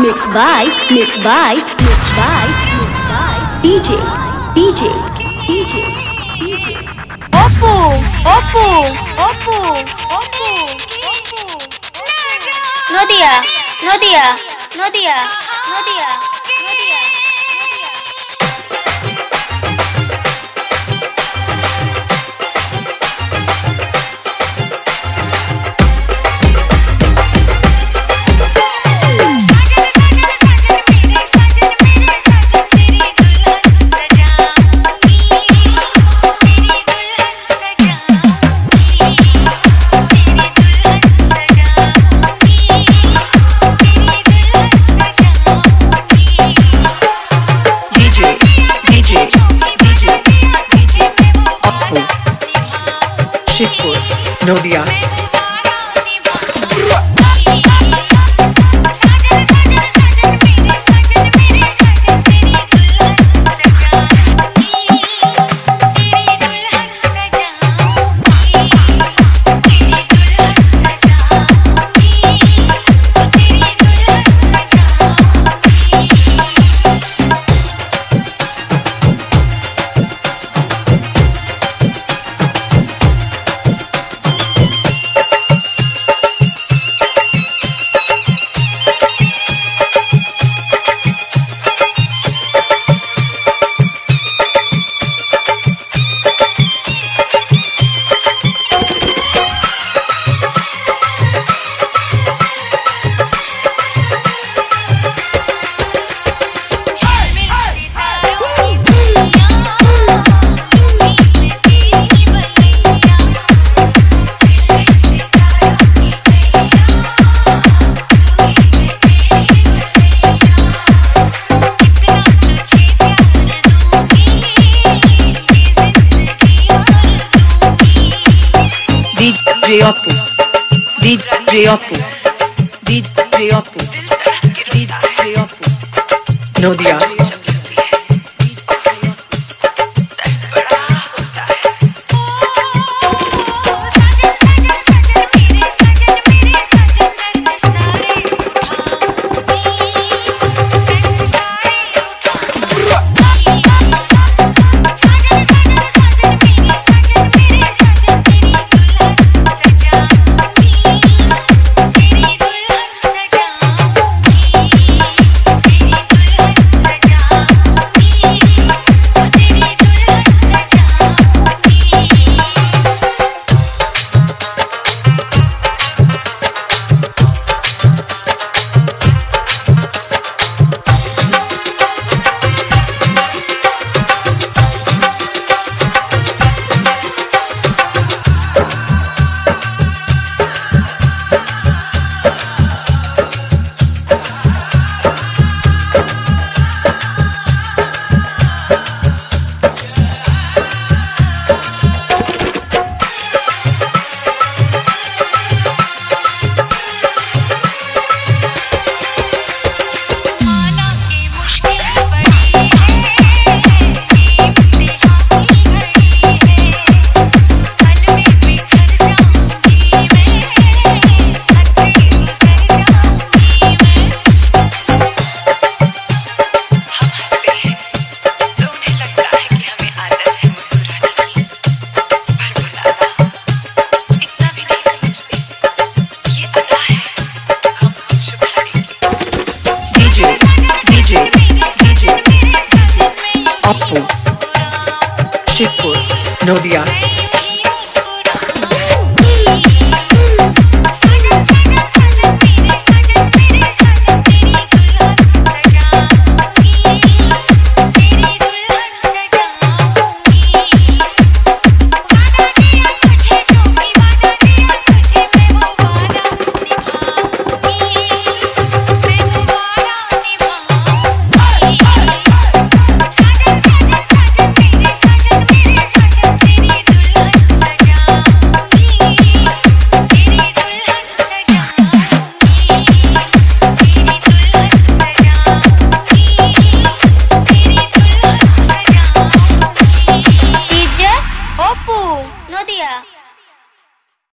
mixed by, mixed by, mixed by, mixed by DJ, DJ, DJ, DJ. Oppo, Oppo, Oppo, Oppo, Oppo. Nodia, Nodia, Nodia, Nodia, Nodia. Nodia, DJ Appu, DJ Appu, DJ Appu, DJ Appu, Nodia. Nodia.